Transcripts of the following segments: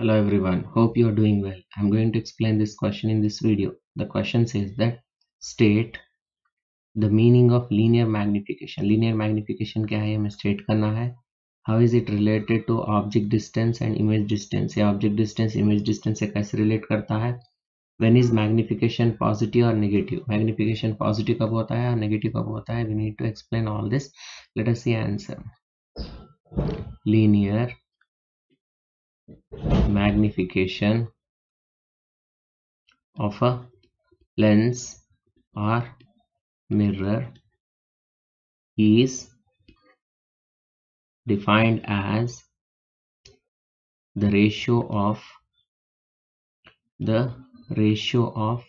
Hello everyone, hope you are doing well. I'm going to explain this question in this video. The question says that state the meaning of linear magnification. Linear magnification क्या है हमें state करना है. How is it related to object distance and image distance? या object distance image distance से कैसे relate करता है? When is magnification positive or negative? Magnification positive कब होता है और negative कब होता है? We need to explain all this. Let us see answer. Linear magnification of a lens or mirror is defined as the ratio of the ratio of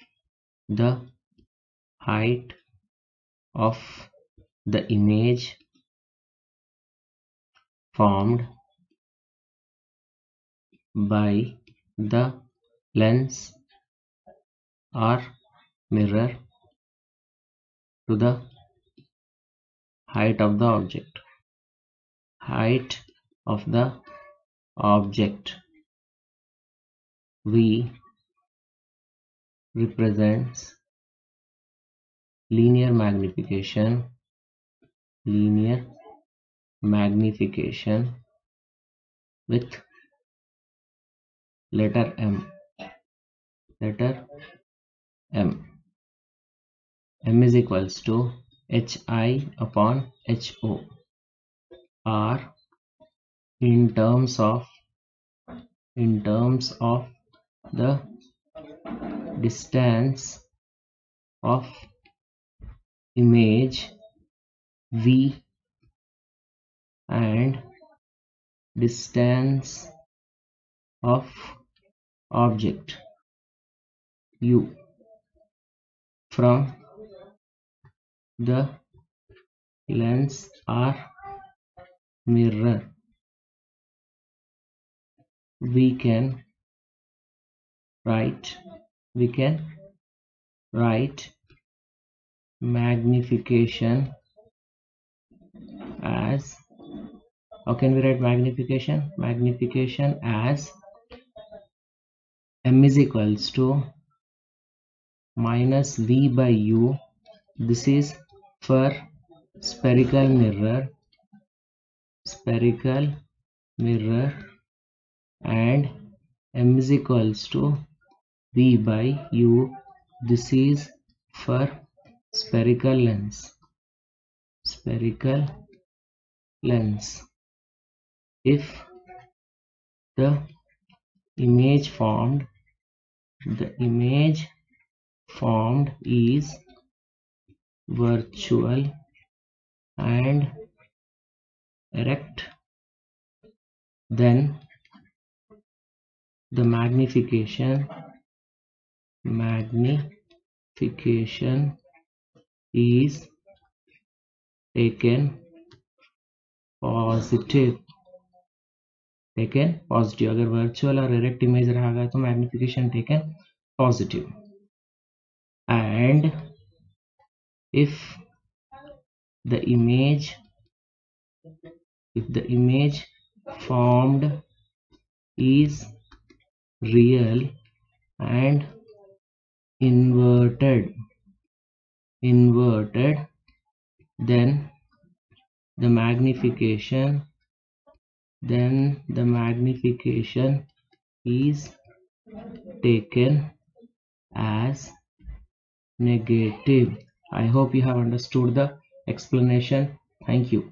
the height of the image formed by the lens or mirror to the height of the object. Height of the object. V represents linear magnification linear magnification with letter m. Letter m. M is equals to hi upon ho or in terms of in terms of the distance of image v and distance of object u from the lens or mirror. We can write we can write magnification as how can we write magnification? Magnification as m is equals to minus v by u. This is for spherical mirror spherical mirror and m is equals to v by u. This is for spherical lens spherical lens. If the image formed the image formed is virtual and erect then the magnification magnification is taken positive ठीक positive अगर virtual और direct image रहेगा तो magnification ठीक है positive and if the image if the image formed is real and inverted inverted then the magnification then the magnification is taken as negative. I hope you have understood the explanation. Thank you